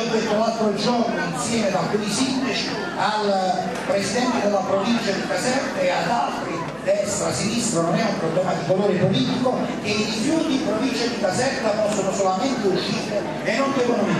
Ho detto l'altro giorno insieme ad alcuni sindaci al presidente della provincia di Caserta e ad altri, destra, sinistra, non è un problema di colore politico, che i rifiuti in provincia di Caserta possono solamente uscire e non devono venire.